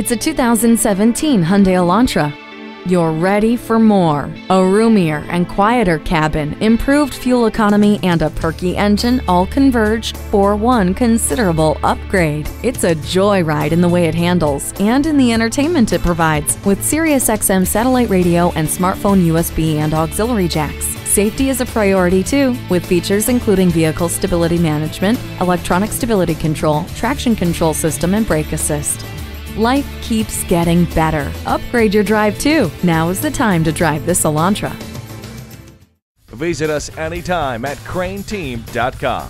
It's a 2017 Hyundai Elantra. You're ready for more. A roomier and quieter cabin, improved fuel economy, and a perky engine all converge for one considerable upgrade. It's a joyride in the way it handles and in the entertainment it provides with SiriusXM satellite radio and smartphone USB and auxiliary jacks. Safety is a priority too, with features including vehicle stability management, electronic stability control, traction control system, and brake assist. Life keeps getting better. Upgrade your drive too. Now is the time to drive the Elantra. Visit us anytime at crainteam.com.